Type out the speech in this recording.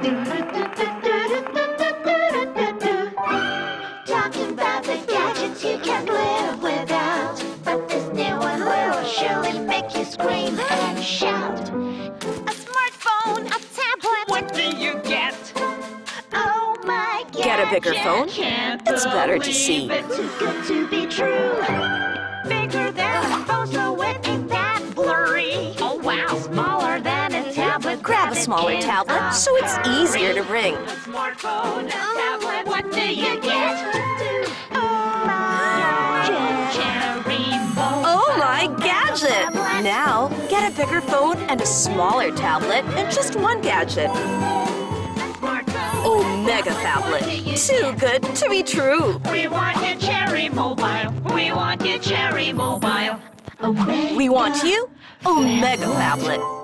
Talking about the gadgets you can't live without. But this new one will surely make you scream and shout. A smartphone, a tablet. What do you get? Oh my god. Get a bigger phone? It's better to see. Too good to be true. Bigger than a phone, so it ain't that blurry. Oh, wow. Smaller than a a smaller tablet so it's easier to bring. A smartphone, a tablet, what do you get? Oh my Cherry Mobile. Oh my gadget! Now, get a bigger phone and a smaller tablet and just one gadget. Omega Phablet. Too good to be true. We want your Cherry Mobile. We want your Cherry Mobile. We want you, Omega Phablet.